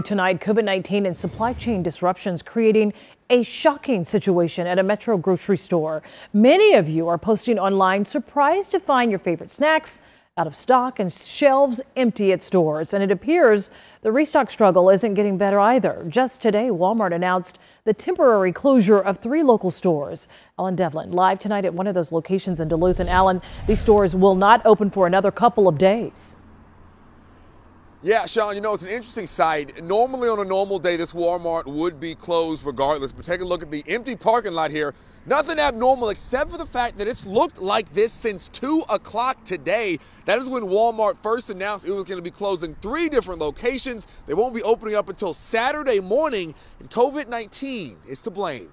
Tonight, COVID 19 and supply chain disruptions creating a shocking situation at a Metro grocery store. Many of you are posting online surprised to find your favorite snacks out of stock and shelves empty at stores. And it appears the restock struggle isn't getting better either. Just today, Walmart announced the temporary closure of three local stores. Alan Devlin live tonight at one of those locations in Duluth. And Alan, these stores will not open for another couple of days. Yeah, Sean, you know, it's an interesting sight. Normally on a normal day, this Walmart would be closed regardless, but take a look at the empty parking lot here. Nothing abnormal except for the fact that it's looked like this since 2 o'clock today. That is when Walmart first announced it was going to be closing three different locations. They won't be opening up until Saturday morning, and COVID 19 is to blame.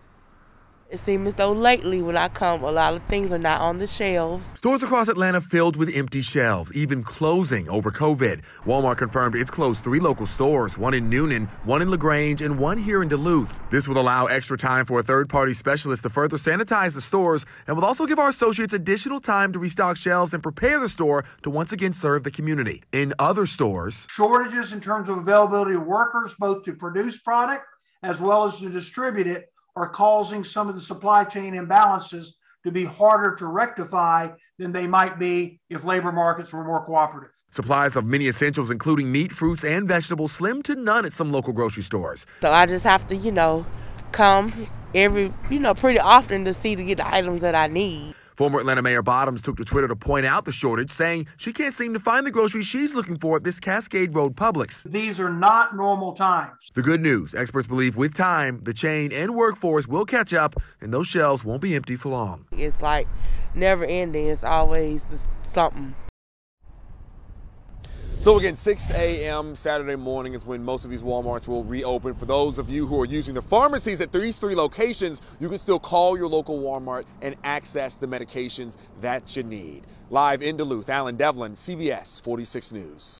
It seems as though lately when I come, a lot of things are not on the shelves. Stores across Atlanta filled with empty shelves, even closing over COVID. Walmart confirmed it's closed three local stores, one in Newnan, one in LaGrange, and one here in Duluth. This will allow extra time for a third party specialist to further sanitize the stores and will also give our associates additional time to restock shelves and prepare the store to once again serve the community. In other stores, shortages in terms of availability of workers, both to produce product as well as to distribute it are causing some of the supply chain imbalances to be harder to rectify than they might be if labor markets were more cooperative. Supplies of many essentials, including meat, fruits, and vegetables, slim to none at some local grocery stores. So I just have to, you know, come every, you know, pretty often to see to get the items that I need. Former Atlanta Mayor Bottoms took to Twitter to point out the shortage, saying she can't seem to find the groceries she's looking for at this Cascade Road Publix. These are not normal times. The good news experts believe with time, the chain and workforce will catch up and those shelves won't be empty for long. It's like never ending, it's always something. So again, 6 a.m. Saturday morning is when most of these Walmarts will reopen. For those of you who are using the pharmacies at these three locations, you can still call your local Walmart and access the medications that you need. Live in Duluth, Alan Devlin, CBS 46 News.